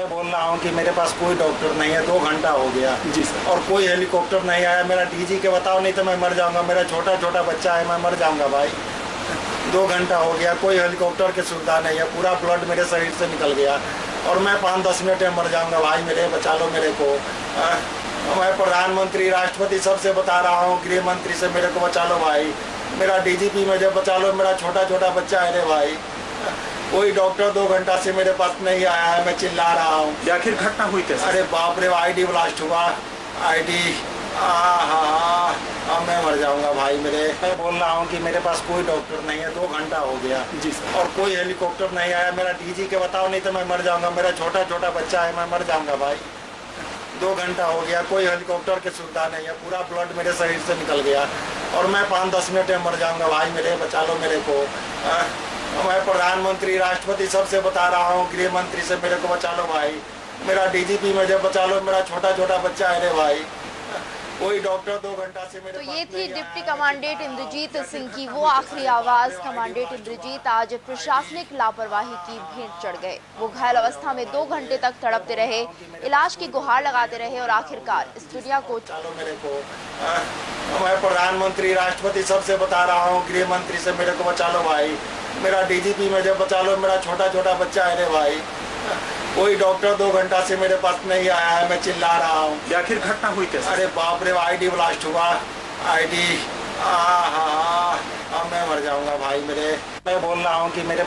मैं बोल रहा हूँ कि मेरे पास कोई डॉक्टर नहीं है दो घंटा हो गया। जी सर। और कोई हेलीकॉप्टर नहीं आया मेरा डीजी के बताओ नहीं तो मैं मर जाऊँगा मेरा छोटा छोटा बच्चा है मैं मर जाऊँगा भाई। दो घंटा हो गया कोई हेलीकॉप्टर की सुविधा नहीं है पूरा ब्लड मेरे शरीर से निकल गया। और मैं पाँच दस मिनट में मर जाऊँगा भाई मेरे बचा लो मेरे को। आ, मैं प्रधानमंत्री राष्ट्रपति सबसे बता रहा हूँ गृह मंत्री से मेरे को बचा लो भाई। मेरा डीजीपी मुझे बचा लो मेरा छोटा छोटा बच्चा है रे भाई। कोई डॉक्टर दो घंटा से मेरे पास नहीं आया है मैं चिल्ला रहा हूँ। आखिर घटना हुई कैसे? अरे बाप रे आईडी ब्लास्ट हुआ। आईडी हाँ मैं मर जाऊँगा भाई मेरे। मैं बोल रहा हूँ कि मेरे पास कोई डॉक्टर नहीं है दो घंटा हो गया। जी सर। और कोई हेलीकॉप्टर नहीं आया। मेरा डीजी के बताओ नहीं तो मैं मर जाऊँगा। मेरा छोटा छोटा बच्चा है मैं मर जाऊँगा भाई। दो घंटा हो गया कोई हेलीकॉप्टर की सुविधा नहीं है। पूरा ब्लड मेरे शरीर से निकल गया। और मैं पाँच दस मिनट में मर जाऊँगा भाई मेरे बचा लो मेरे को। आ, मैं प्रधानमंत्री राष्ट्रपति सब सबसे बता रहा हूँ गृह मंत्री से मेरे को बचा लो भाई। मेरा डीजीपी मुझे बचा लो मेरा छोटा छोटा बच्चा है रे भाई। कोई डॉक्टर दो घंटा से मेरे तो ये थी डिप्टी कमांडेंट इंद्रजीत सिंह की वो आखिरी आवाज़। कमांडेंट इंद्रजीत आज प्रशासनिक लापरवाही की भेंट चढ़ गए। वो घायल अवस्था में दो घंटे तक तड़पते रहे इलाज की गुहार लगाते रहे और आखिरकार इस दुनिया को चलो मेरे को। मैं प्रधानमंत्री राष्ट्रपति सबसे बता रहा हूँ गृह मंत्री से मेरे को बचा लो भाई। मेरा डीजीपी मुझे बचा लो मेरा छोटा छोटा बच्चा है रे भाई। कोई डॉक्टर दो घंटा से मेरे पास नहीं आया है मैं चिल्ला रहा हूँ। या फिर घटना हुई कैसे? अरे बाप रे आईडी ब्लास्ट हुआ। आईडी हाँ हाँ मैं मर जाऊँगा भाई मेरे। मैं बोल रहा हूँ कि मेरे